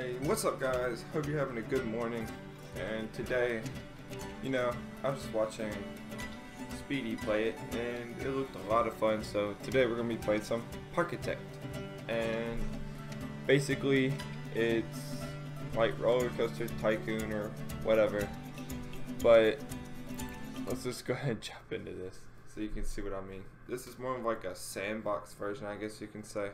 Hey, what's up guys? Hope you're having a good morning. And today, you know, I was watching Speedy play it and it looked a lot of fun. So today we're gonna be playing some Parkitect. And basically it's like roller coaster tycoon or whatever. But let's just go ahead and jump into this so you can see what I mean. This is more of like a sandbox version, I guess you can say.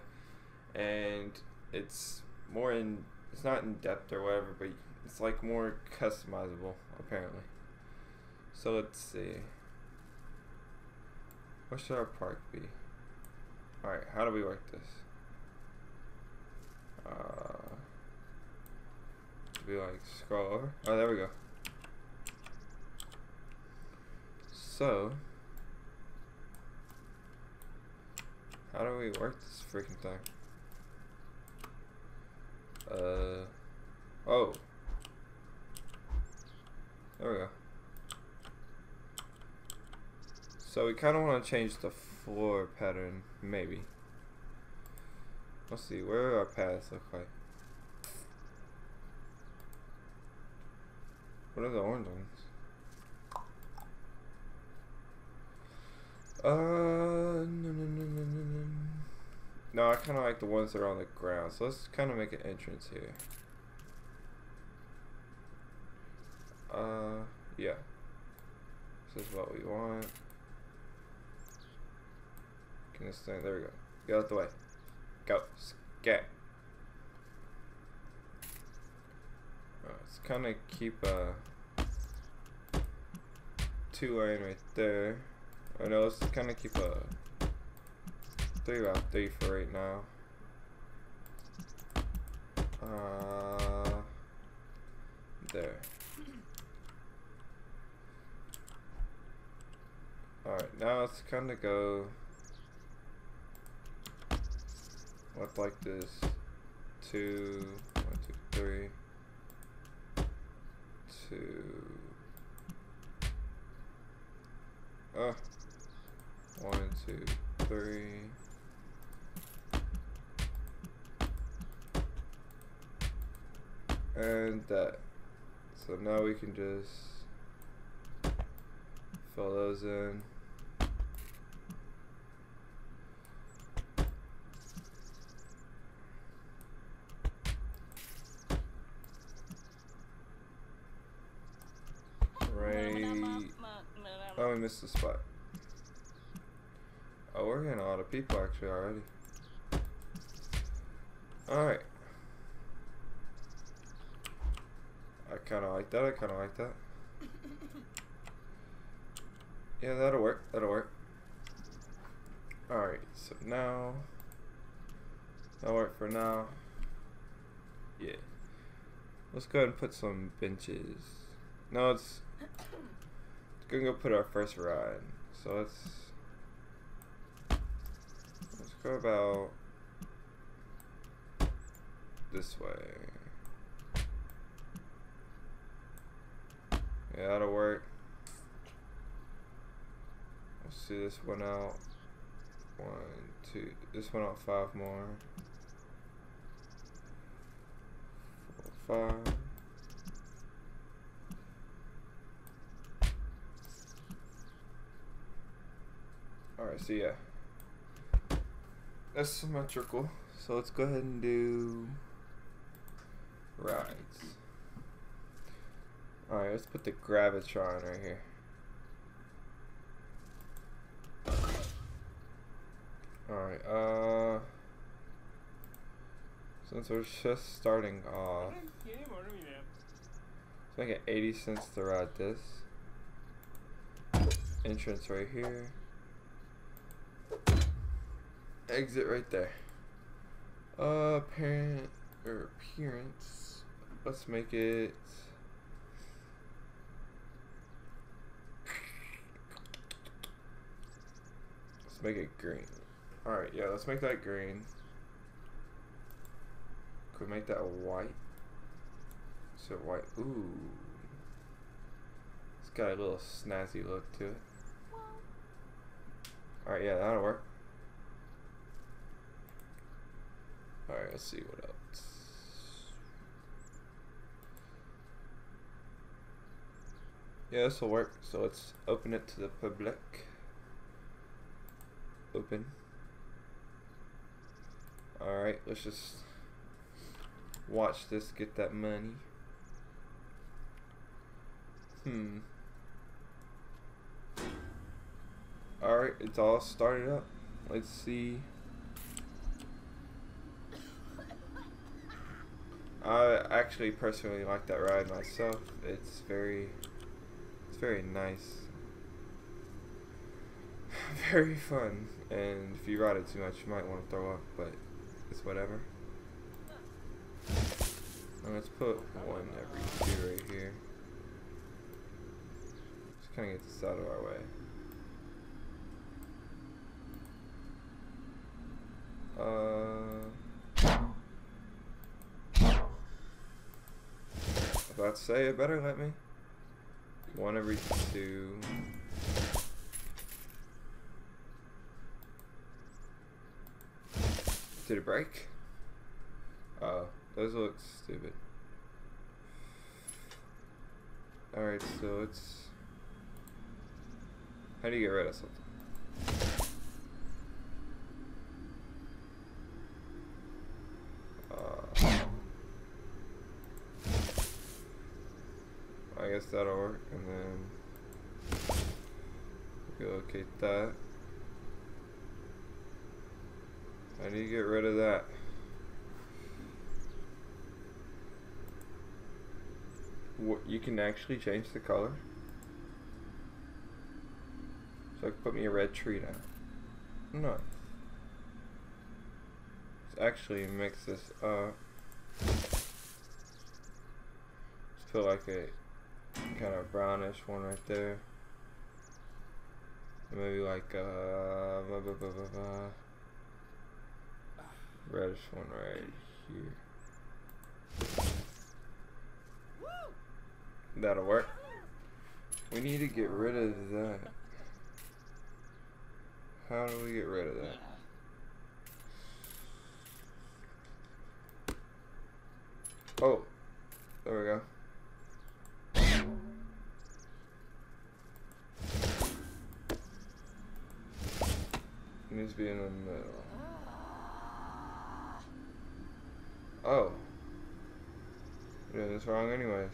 And it's more in it's not in depth or whatever, but it's like more customizable apparently. So let's see. What should our park be? Alright, how do we work this? Uh, we like scroll over. Oh, there we go. So, how do we work this freaking thing? Uh, oh. There we go. So we kind of want to change the floor pattern, maybe. Let's see, where our paths look like? What are the orange ones? Uh, No, I kind of like the ones that are on the ground. So let's kind of make an entrance here. Uh, yeah. This is what we want. Can this thing, there we go. Get out the way. Go. Scat. let's kind of keep a two lane right there. I know, let's kind of keep a three about three for right now. Uh, there. Alright, now let's kind of go with like this two, one, two, three, two, uh, one, two, three. And that. So now we can just fill those in. Right. Oh, we missed the spot. Oh, we're getting a lot of people actually already. Alright. I kind of like that. I kind of like that. Yeah, that'll work. That'll work. Alright, so now... That'll work for now. Yeah. Let's go ahead and put some benches. No, it's... It's gonna go put our first ride. So let's... Let's go about... This way. Yeah, that'll work. Let's see this one out. One, two. This one out five more. Four, five. Alright, so yeah. That's symmetrical. So let's go ahead and do rides. Let's put the Gravitron right here. Alright, uh... Since we're just starting off... Let's make it 80 cents to ride this. Entrance right here. Exit right there. Uh, parent, or appearance. Let's make it... make it green. Alright, yeah, let's make that green. Could we make that white? So white. Ooh. It's got a little snazzy look to it. Alright, yeah, that'll work. Alright, let's see what else. Yeah, this will work. So let's open it to the public. Open. Alright, let's just watch this get that money. Hmm. Alright, it's all started up. Let's see. I actually personally like that ride myself. It's very, it's very nice. very fun. And if you ride it too much, you might want to throw up, but it's whatever. And let's put one every two right here. Just kind of get this out of our way. Uh, about to say it better let me. One every two. Did it break? Oh, those look stupid. Alright, so it's... How do you get rid of something? Uh, I guess that'll work, and then relocate that. How do you get rid of that? What, you can actually change the color. So I can put me a red tree now. No. Let's actually mix this up. Let's put like a kind of brownish one right there. Maybe like uh, blah, blah, blah, reddish one right here. That'll work. We need to get rid of that. How do we get rid of that? Oh, there we go. Needs to be in the middle. Oh. Yeah, this wrong anyways.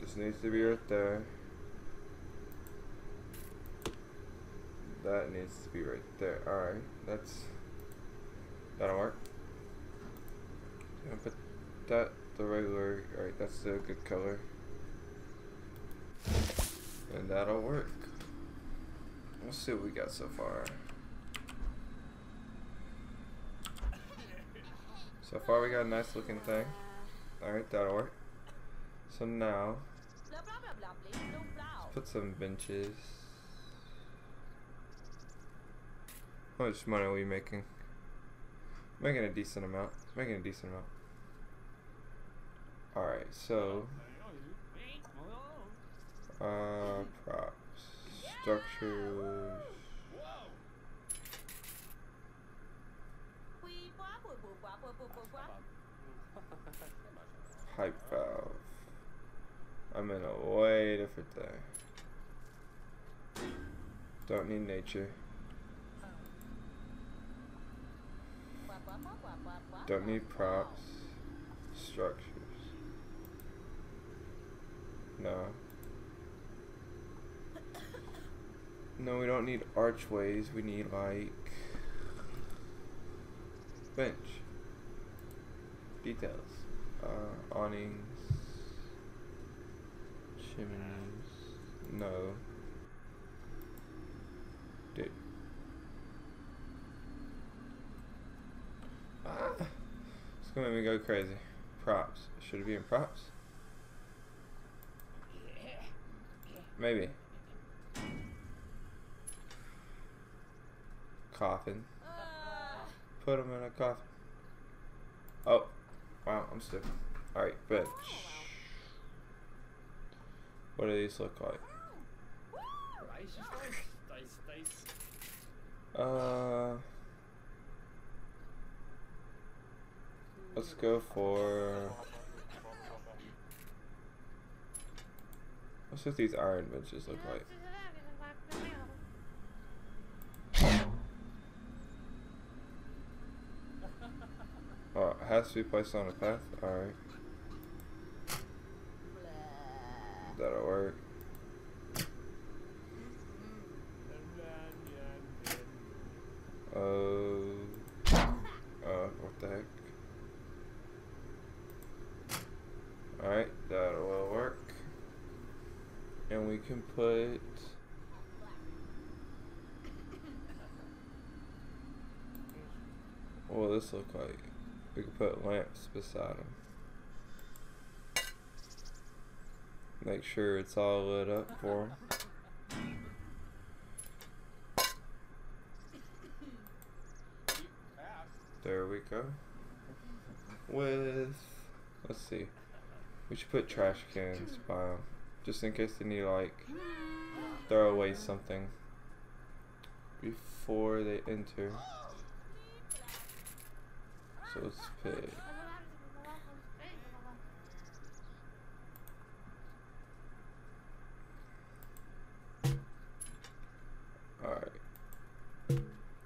This needs to be right there. That needs to be right there. Alright, that's... That'll work. Put that the regular... Alright, that's the good color. And that'll work. Let's see what we got so far. So far we got a nice looking thing. Alright, that'll work. So now, let's put some benches. How much money are we making? Making a decent amount. Making a decent amount. Alright, so uh props. Structures. Hype valve. I'm in a way different thing. Don't need nature. Don't need props. Structures. No. No, we don't need archways. We need like bench details. Uh, awnings, chimneys. No. Dude. Ah, it's gonna make me go crazy. Props. Should it be in props? Maybe. Coffin. Put him in a coffin. Oh. Wow, I'm stupid. Alright, bench. What do these look like? Uh, let's go for What's what these iron benches look like? Oh, it has to placed on a path? Alright. That'll work. Uh, uh, what the heck? Alright, that will work. And we can put what will this look like? We could put lamps beside them. Make sure it's all lit up for them. There we go. With, let's see, we should put trash cans by them, just in case they need like throw away something before they enter. So let's Alright.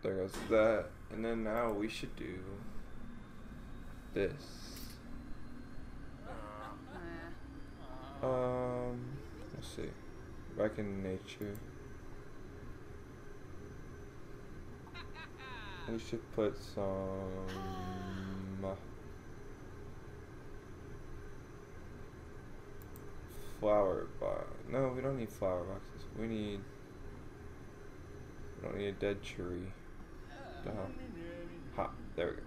There goes that. And then now we should do this. Um, let's see. Back in nature. We should put some. uh, Flower box. No, we don't need flower boxes. We need. We don't need a dead tree. Hell? Ha, there we go.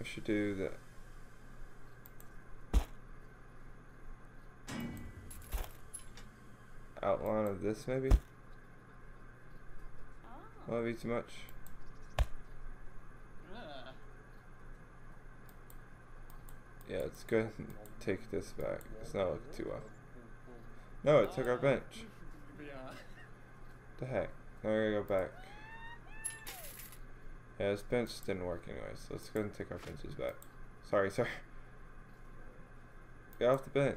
I should do that. Outline of this maybe? Oh. Will that be too much? Yeah, let's go ahead and take this back. It's not looking too well. No, it took our oh. bench. The heck? Now we're gonna go back. Yeah, this bench didn't work anyway, so let's go ahead and take our benches back. Sorry, sorry. Get off the bench.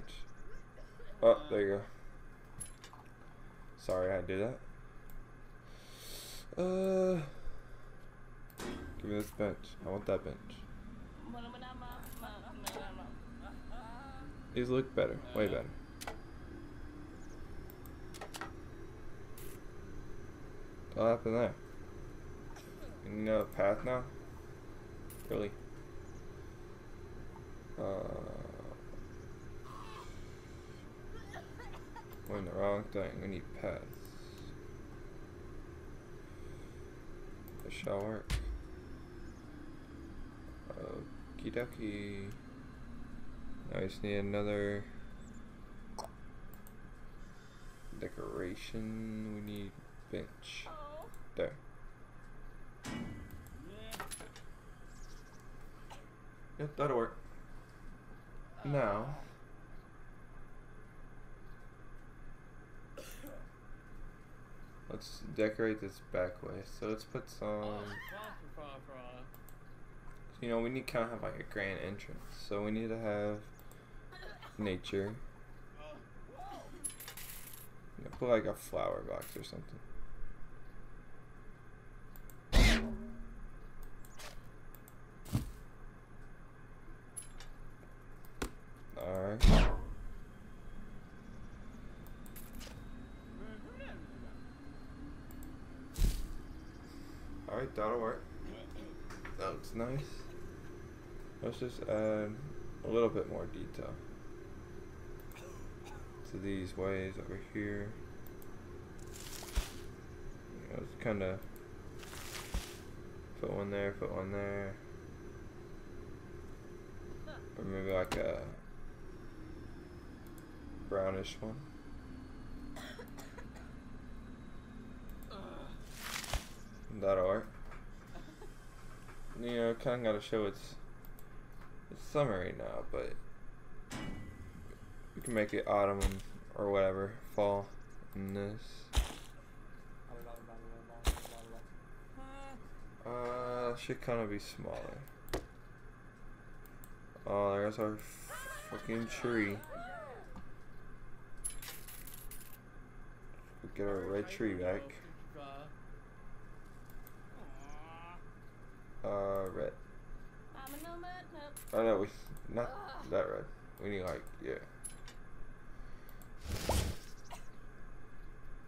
Oh, there you go. Sorry, I to do that. Uh, give me this bench. I want that bench. These look better, way better. What happened there? You know the path now? Really? Uh, we're in the wrong thing. We need paths. This shall work. Okie dokie. I just need another decoration. We need bench. There. Yep, that'll work. Now. Let's decorate this back way. So let's put some. You know, we need to kind of have like a grand entrance. So we need to have nature. You know, put like a flower box or something. Alright. Alright, that'll work. That looks nice. Let's just add a little bit more detail to these ways over here. You know, it's kind of put one there, put one there. Or maybe like a brownish one. That'll work. You know, kind of got to show it's it's summer right now, but we can make it autumn or whatever, fall in this. Uh, should kind of be smaller. Oh, there's our fucking tree. Get our red tree back. Uh, red. Oh no, we not that red. We need like yeah.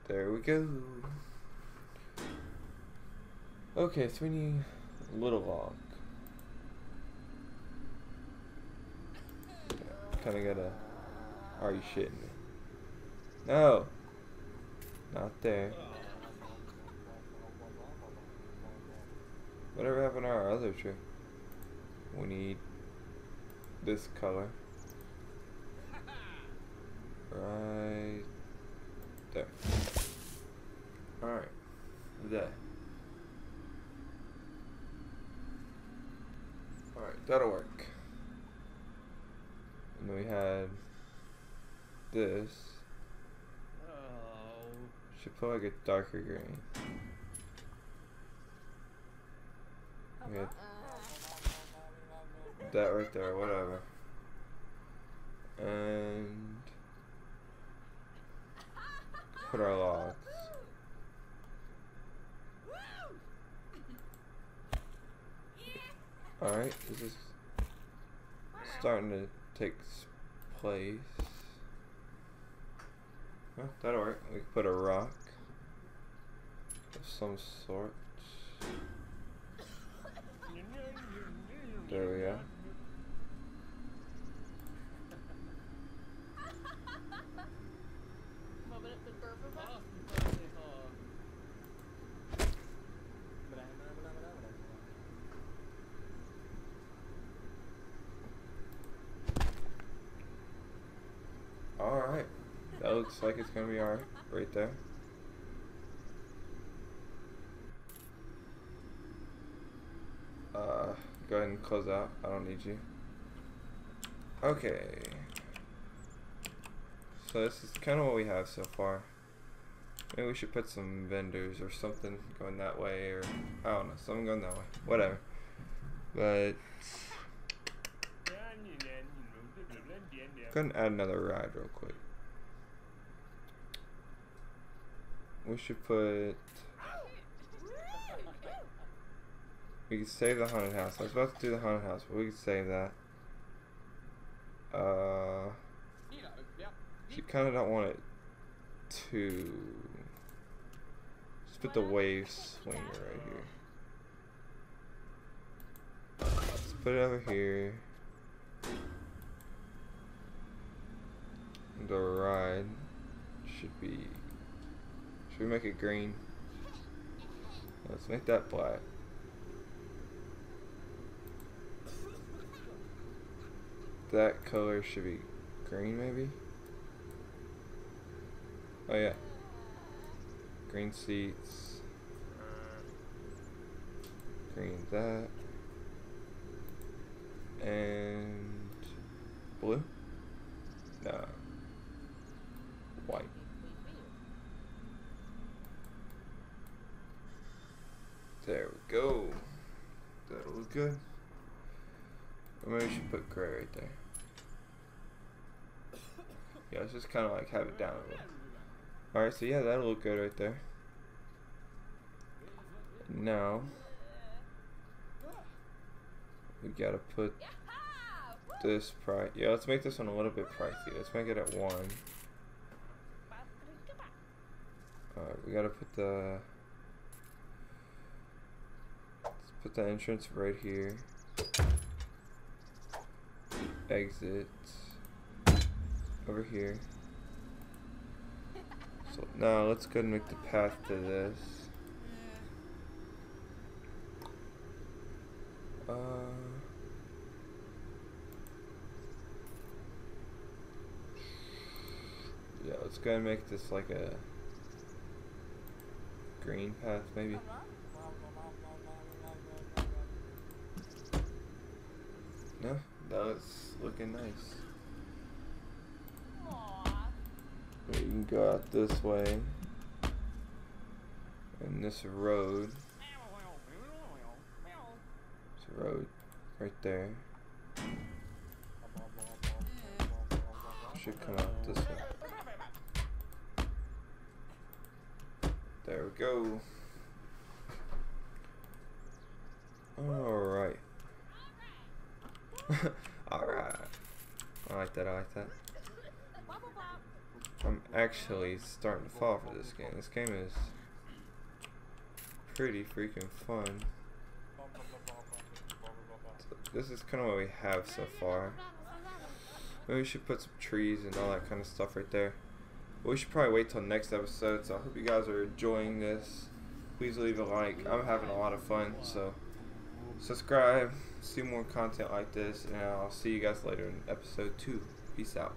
There we go. Okay, so we need a little log. kind of gotta. Are you shitting me? No! Not there. Whatever happened to our other tree? We need this color. Right there. Alright. There. Alright, that'll work. And then we had this. Oh. Should put like a darker green. Had that right there, whatever. And put our logs. Alright, this is starting to take place. Well, that'll work. We can put a rock of some sort. There we go. Alright. That looks like it's gonna be alright right there. Uh, go ahead and close out. I don't need you. Okay. So this is kind of what we have so far. Maybe we should put some vendors or something going that way, or I don't know, something going that way. Whatever. But go ahead and add another ride real quick. We should put. We could save the haunted house. I was about to do the haunted house, but we could save that. Uh, you kind of don't want it to. Just put the wave swinger right here. Let's put it over here. The ride should be. Should we make it green? Let's make that black. That color should be green, maybe? Oh, yeah. Green seats. Green that. And. Blue? No. White. There we go. That'll look good. Or maybe we should put gray right there. Yeah, let's just kind of like have it down a little. Alright, so yeah, that'll look good right there. Now, we gotta put this price. Yeah, let's make this one a little bit pricey. Let's make it at one. Alright, we gotta put the. Let's put the entrance right here. Exit over here. So now let's go and make the path to this. Uh, yeah, let's go and make this like a green path, maybe. No, that's looking nice. You can go out this way. And this road. This road right there. should come out this way. There we go. Alright. Alright. I like that, I like that. I'm actually starting to fall for this game. This game is pretty freaking fun. This is kind of what we have so far. Maybe we should put some trees and all that kind of stuff right there. But we should probably wait till next episode. So I hope you guys are enjoying this. Please leave a like. I'm having a lot of fun. So subscribe, see more content like this, and I'll see you guys later in episode 2. Peace out.